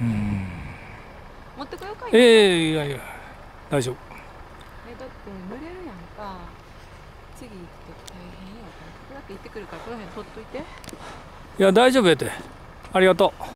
うん。持ってこようかい。ええいやいや大丈夫。えだって濡れるやんか。次行くと大変よ。ここだけ行ってくるからこの辺取っといて。いや大丈夫やて。ありがとう。